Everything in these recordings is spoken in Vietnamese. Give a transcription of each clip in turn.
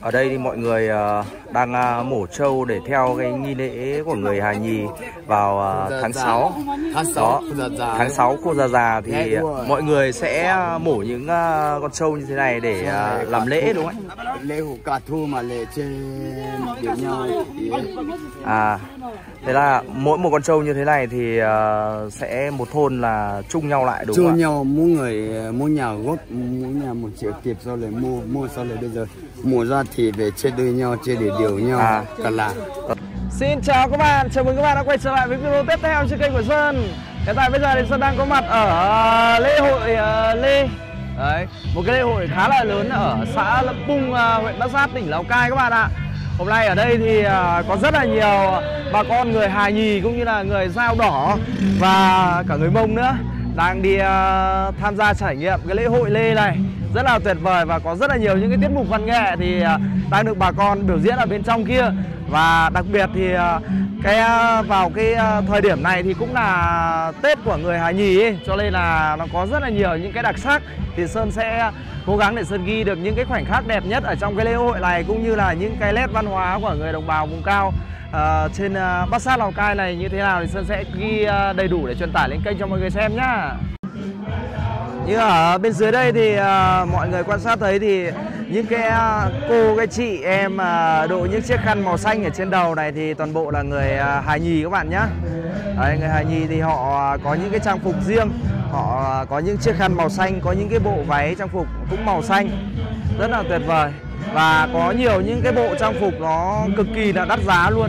Ở đây thì mọi người uh, đang uh, mổ trâu để theo cái nghi lễ của người Hà Nhì vào uh, tháng 6 Tháng Đó, 6 già tháng 6 cô già già thì mọi người sẽ mổ những con trâu như thế này để làm lễ đúng không ạ? lễ cả thu mà lễ trên À, thế là mỗi một con trâu như thế này thì uh, sẽ một thôn là chung nhau lại đúng không ạ? nhau mỗi người mỗi nhà góp mỗi nhà một triệu kịp sau rồi mua mua sau rồi bây giờ. Mua ra thì về chia đôi nhau chia để điều nhau À. cả là Xin chào các bạn, chào mừng các bạn đã quay trở lại với video tiếp theo trên kênh của Sơn Hiện tại bây giờ thì Sơn đang có mặt ở ờ, lễ hội ờ, Lê. Đấy, một cái lễ hội khá là lớn ở xã Lâm Pung, ờ, huyện Bát Sát, tỉnh Lào Cai các bạn ạ Hôm nay ở đây thì à, có rất là nhiều bà con người Hà Nhì cũng như là người Dao Đỏ và cả người Mông nữa đang đi à, tham gia trải nghiệm cái lễ hội Lê này rất là tuyệt vời và có rất là nhiều những cái tiết mục văn nghệ thì à, đang được bà con biểu diễn ở bên trong kia và đặc biệt thì à, cái à, vào cái thời điểm này thì cũng là Tết của người Hà Nhì ấy, cho nên là nó có rất là nhiều những cái đặc sắc thì Sơn sẽ cố gắng để Sơn ghi được những cái khoảnh khắc đẹp nhất ở trong cái lễ hội này cũng như là những cái nét văn hóa của người đồng bào vùng cao uh, trên uh, Bát Sát Lào Cai này như thế nào thì Sơn sẽ ghi uh, đầy đủ để truyền tải lên kênh cho mọi người xem nhá. Như ở bên dưới đây thì uh, mọi người quan sát thấy thì những cái uh, cô, cái chị em uh, đội những chiếc khăn màu xanh ở trên đầu này thì toàn bộ là người uh, hài Nhì các bạn nhé. Đấy, người hài Nhì thì họ có những cái trang phục riêng, họ có những chiếc khăn màu xanh, có những cái bộ váy trang phục cũng màu xanh rất là tuyệt vời và có nhiều những cái bộ trang phục nó cực kỳ là đắt giá luôn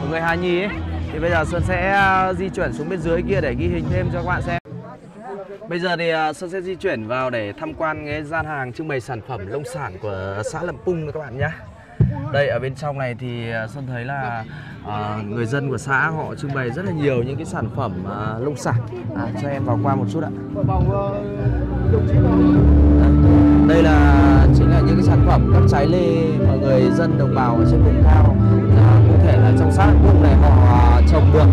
của người hài Nhì ấy. Thì bây giờ Sơn sẽ di chuyển xuống bên dưới kia để ghi hình thêm cho các bạn xem. Bây giờ thì à, Sơn sẽ di chuyển vào để tham quan cái gian hàng trưng bày sản phẩm nông sản của xã Lâm Pung các bạn nhé. Đây ở bên trong này thì à, Sơn thấy là à, người dân của xã họ trưng bày rất là nhiều những cái sản phẩm à, nông sản. À, cho em vào qua một chút ạ. Đây, là chính là những cái sản phẩm các trái lê mà người dân đồng bào ở trên vùng cao à, có thể là trong xã Lâm Pung này họ trồng được.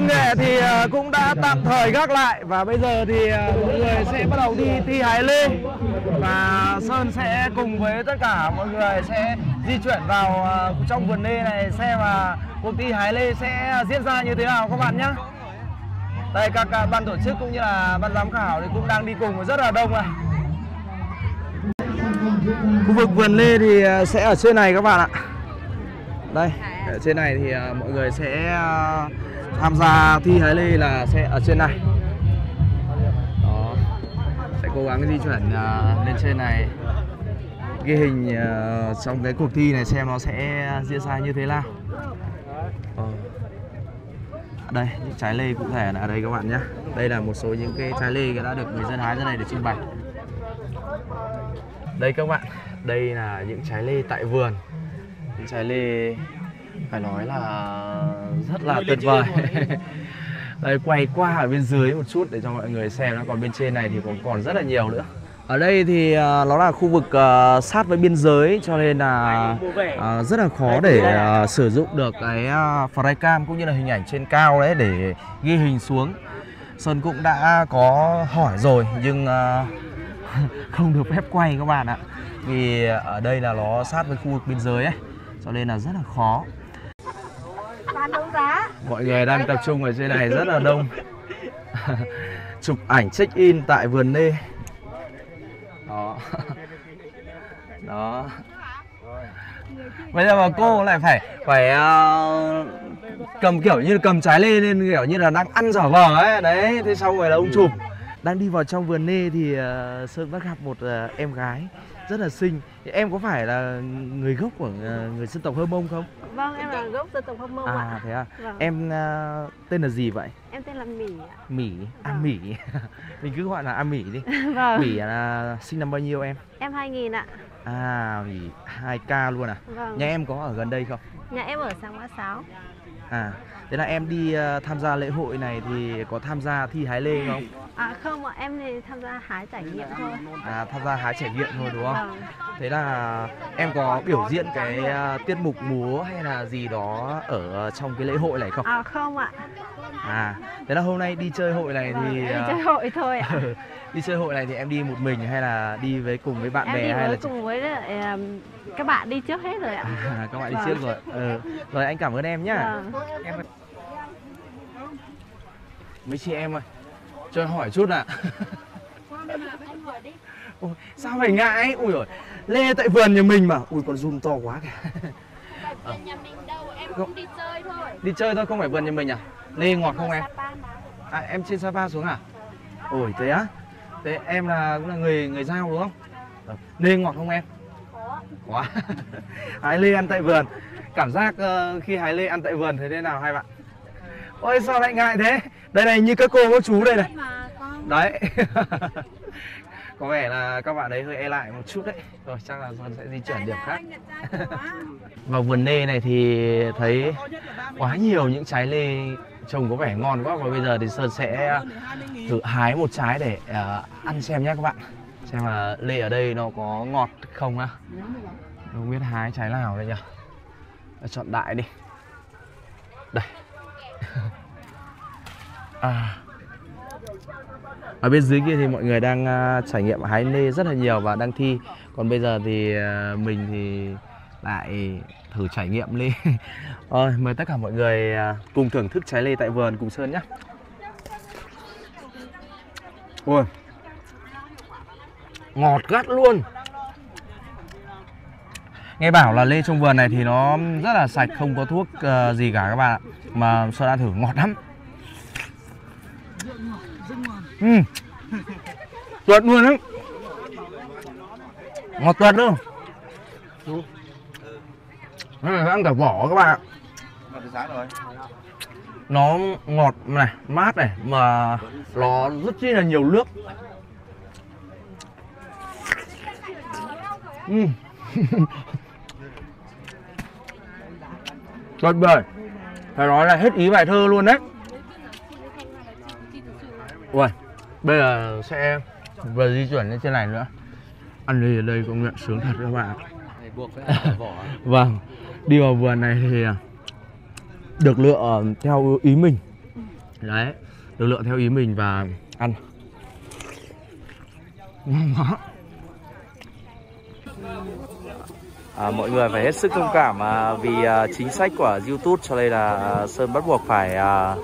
Văn nghệ thì ờ, cũng đã tạm thời gác lại và bây giờ thì ờ, mọi người sẽ bắt đầu đi thi hái lê và Sơn sẽ cùng với tất cả mọi người sẽ di chuyển vào ờ, trong vườn lê này xem là cuộc thi hái lê sẽ diễn ra như thế nào các bạn nhé đây các ban tổ chức cũng như là ban giám khảo thì cũng đang đi cùng rất là đông ạ. Khu vực vườn lê thì sẽ ở trên này các bạn ạ. Đây, ở trên này thì mọi người sẽ tham gia thi hái lê là sẽ ở trên này. Đó, sẽ cố gắng di chuyển uh, lên trên này. Ghi hình uh, trong cái cuộc thi này xem nó sẽ diễn ra như thế nào. Ờ. Đây, những trái lê cụ thể là ở đây các bạn nhé. Đây là một số những cái trái lê đã được người dân hái ra đây để trưng bày. Đây các bạn, đây là những trái lê tại vườn. Những trái lê phải nói là rất là tuyệt vời. Đây quay qua ở bên dưới một chút để cho mọi người xem nó Còn bên trên này thì cũng còn rất là nhiều nữa. Ở đây thì à, nó là khu vực à, sát với biên giới cho nên là à, rất là khó để à, sử dụng được cái à, flycam cũng như là hình ảnh trên cao đấy để ghi hình xuống. Sơn cũng đã có hỏi rồi nhưng à, không được phép quay các bạn ạ. Vì ở đây là nó sát với khu vực biên giới ấy cho nên là rất là khó bán đấu giá. Mọi người đang tập trung ở trên này rất là đông. Chụp ảnh check in tại vườn nê. Đó. Đó. Bây giờ mà cô lại phải phải uh, cầm kiểu như cầm trái lê lên kiểu như là đang ăn giả vờ ấy. Đấy thế xong rồi là ông chụp. Đang đi vào trong vườn nê thì uh, sơn bắt gặp một uh, em gái rất là xinh. Em có phải là người gốc của ờ, người dân tộc hơ mông không? Vâng em là gốc dân tộc hâm mông à ạ. thế à? Vâng. em ờ, tên là gì vậy? Em tên là mỉ ạ. Mỹ, à Vâng. Mỹ Mình cứ gọi là A Mỹ đi. Vâng. Mỹ là sinh năm bao nhiêu em? em 2000 ạ. À, Mỹ 2K luôn à? Vâng. Nhà em có ở gần đây không? nhà em ở sáng mã sáo. À, thế là em đi ờ, tham gia lễ hội này thì có tham gia thi hái lê không? À không ạ em thì tham gia hái trải nghiệm thôi À, tham gia hái trải nghiệm thôi đúng không? vâng Thế là em có biểu diễn cái ờ, tiết mục múa hay là gì đó ở trong cái lễ hội này không? à không ạ À, thế là hôm nay đi chơi hội này thì đi ờ, chơi hội thôi ạ đi chơi hội này thì em đi một mình hay là đi với cùng với bạn em bè đi hay với là cùng với lại, um, các bạn đi trước hết rồi ạ à, các bạn đi Vâng. trước rồi. Ừ. Rồi anh cảm ơn em nhá. Vâng. Em mấy chị em ơi, cho hỏi chút ạ. Ôi, sao phải ngại? Ui rồi, lê tại vườn nhà mình mà. Ui con zoom to quá kìa. Vườn nhà mình đâu, em cũng đi chơi thôi. Đi chơi thôi không phải vườn nhà mình à? Lê ngọt không em? À em trên Sapa xuống à? Ôi thế á? Thế em là cũng là người người giao đúng không? Ờ, Lê ngọt không em? Có. Quá. hái lê ăn tại vườn. Cảm giác ờ, khi hái lê ăn tại vườn thế thế nào hai bạn? Ôi sao lại ngại thế? Đây này như các cô các chú đây này. Đấy. Có vẻ là các bạn ấy hơi e lại một chút đấy. Rồi chắc là Xuân sẽ di chuyển điểm khác. Vào vườn lê này thì thấy quá nhiều những trái lê trông có vẻ ngon quá và bây giờ thì Sơn sẽ thử hái một trái để ờ, ăn xem nhé các bạn. Xem là lê ở đây nó có ngọt không á. Không biết hái trái nào đây nhỉ? Chọn đại đi. Đây à. Ở bên dưới kia thì mọi người đang uh, trải nghiệm hái lê rất là nhiều và đang thi. Còn bây giờ thì uh, mình thì lại thử trải nghiệm lê. Rồi, mời tất cả mọi người uh, cùng thưởng thức trái lê tại vườn cùng Sơn nhé. Ui. Ngọt gắt luôn. Nghe bảo là lê trong vườn này thì nó rất là sạch, không có thuốc uh, gì cả các bạn ạ. Mà Sơn đã thử ngọt lắm. Ừ. Tuyệt luôn đấy. Ngọt tuyệt luôn. Nó là ăn cả vỏ các bạn ạ. Nó ngọt này, mát này mà nó rất chi là nhiều nước. Ừ. Tuyệt vời. Phải nói là hết ý bài thơ luôn đấy. Uầy, bây giờ sẽ vừa di chuyển lên trên này nữa. Ăn đi ở đây công nhận sướng thật các bạn. buộc phải vỏ Vâng, đi vào vườn này thì à, được lựa ờ, theo ý mình. Đấy, được lựa theo ý mình và ăn. Ngon quá. À, mọi người phải hết sức thông cảm à, vì à, chính sách của YouTube cho nên là à, Sơn bắt buộc phải à,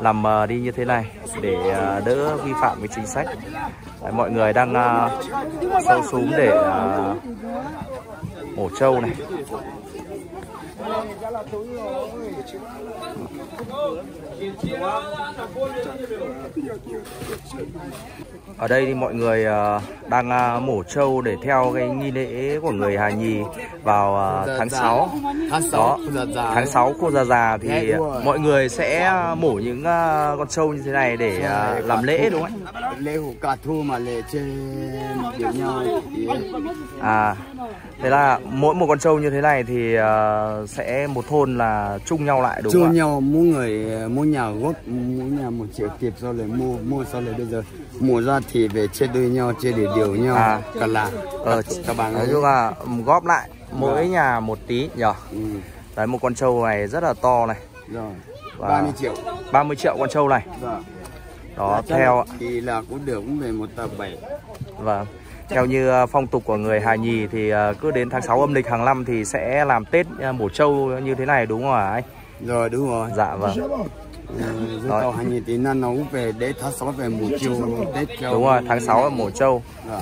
làm à, đi như thế này để à, đỡ vi phạm với chính sách. Đấy, mọi người đang à, sâu xuống để à, mổ trâu này. Ở đây thì mọi người à, đang à, mổ trâu để theo cái nghi lễ của người Hà Nhì vào à, tháng 6 tháng Đó, tháng 6 cô già già thì rồi. mọi người sẽ mổ những con trâu như thế này để làm lễ đúng không ạ? lễ hội cả thu mà lễ trên biểu nhau thì À, thế là mỗi một con trâu như thế này thì sẽ một thôn là chung nhau lại đúng Chung không ạ? nhau mỗi người mỗi nhà góp mỗi nhà một triệu tiền sau lại mua mua sau lại bây giờ. Mua ra thì về chia đôi nhau chia để điều nhau À. cả là Ờ, các bạn nói chung là góp lại mỗi Vâng. nhà một tí nhở. ừ, Đấy một con trâu này rất là to này, rồi Và- 30 triệu 30 triệu con trâu này. rồi Đó Chắc theo là thì là cũng được cũng về một tờ bảy Vâng. Theo như à, phong tục của người Hà Nhì thì à, cứ đến tháng 6 âm lịch hàng năm thì sẽ làm Tết mổ trâu như thế này đúng không hả anh? rồi đúng rồi Dạ vâng. Rồi. cũng mùa Đúng rồi, tháng 6 là mổ trâu. Rồi.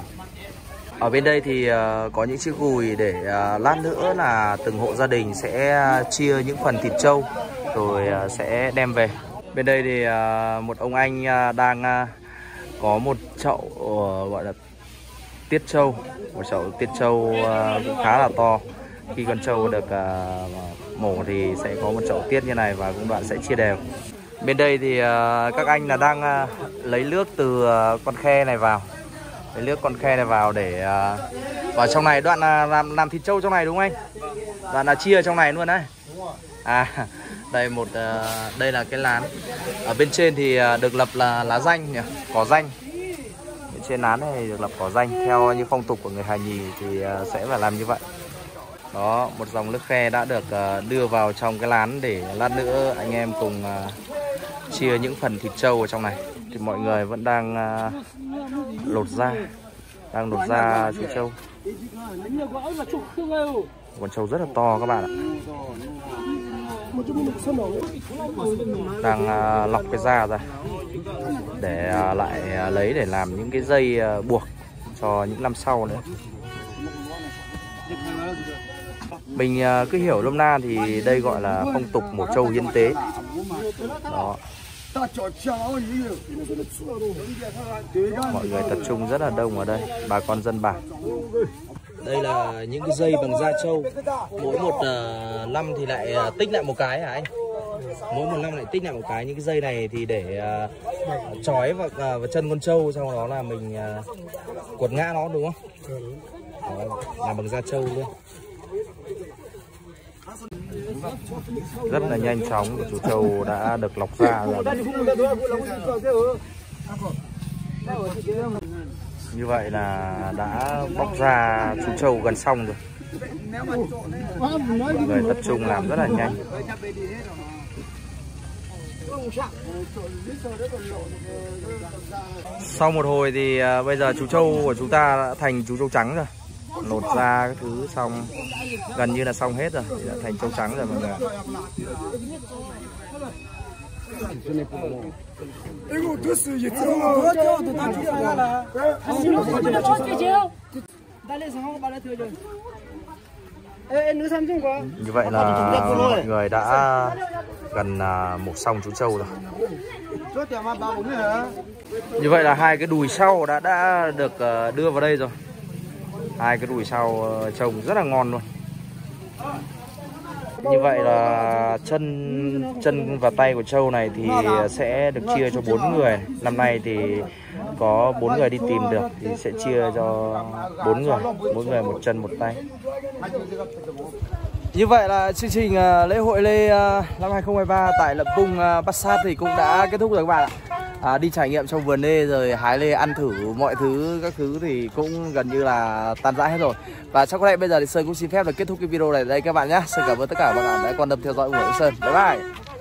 Ở bên đây thì à, có những chiếc gùi để à, lát nữa là từng hộ gia đình sẽ chia những phần thịt trâu rồi à, sẽ đem về. Bên đây thì một ông anh đang có một chậu ờ, gọi là tiết trâu, một chậu tiết trâu cũng khá là to. Khi con trâu được mổ thì sẽ có một chậu tiết như này và công đoạn sẽ chia đều. Bên đây thì ờ, các anh là đang ờ, lấy nước từ ờ, con khe này vào. Lấy nước con khe này vào để vào trong này. Đoạn là làm làm thịt trâu trong này đúng không anh? Đoạn là chia trong này luôn đấy. À đây một đây là cái lán. Ở bên trên thì được lập là lá danh nhỉ? Cỏ danh. Bên trên lán này được lập cỏ danh. Theo như phong tục của người Hà Nhì thì sẽ phải làm như vậy. Đó, một dòng nước khe đã được đưa vào trong cái lán để lát nữa anh em cùng chia những phần thịt trâu ở trong này. Thì mọi người vẫn đang à, lột da, đang lột da chú trâu. Con trâu rất là to các bạn ạ. Đang à, lọc cái da ra để à, lại lấy để làm những cái dây buộc cho những năm sau nữa. Mình cứ hiểu lâm na thì đây gọi là phong tục mổ trâu hiến tế. Đó mọi người tập trung rất là đông ở đây bà con dân bản. Đây là những cái dây bằng da trâu. Mỗi một uh, năm thì lại uh, tích lại một cái hả anh? Mỗi một năm lại tích lại một cái. Những cái dây này thì để ờ, uh, trói vào, uh, vào chân con trâu sau đó là mình uh, quật ngã nó đúng không? Đó, làm bằng da trâu luôn rất là nhanh chóng thì chú trâu đã được lọc ra rồi. Như vậy là đã bóc ra chú trâu gần xong rồi. Mọi người tập trung làm rất là nhanh. Sau một hồi thì à, bây giờ chú trâu của chúng ta đã thành chú trâu trắng rồi lột da các thứ xong. Gần như là xong hết rồi đã thành trâu trắng rồi mọi người như vậy là mọi người đã gần à, một xong chú trâu rồi. Như vậy là hai cái đùi sau đã đã được à, đưa vào đây rồi hai cái đùi sau trồng trông rất là ngon luôn. Như vậy là chân chân và tay của trâu này thì sẽ được chia cho bốn người. Năm nay thì có bốn người đi tìm được thì sẽ chia cho bốn người. Mỗi người một chân, một tay. Như vậy là chương trình ờ, lễ hội lê ờ, năm 2023 tại Lập Cung Bát Sát thì cũng đã kết thúc rồi các bạn ạ. À, đi trải nghiệm trong vườn lê rồi hái lê ăn thử mọi thứ các thứ thì cũng gần như là tan rã hết rồi. Và chắc có lẽ bây giờ thì Sơn cũng xin phép được kết thúc cái video này đây các bạn nhé. Sơn cảm ơn tất cả các bạn đã quan tâm theo dõi ủng hộ Sơn. Bye bye.